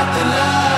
got the love.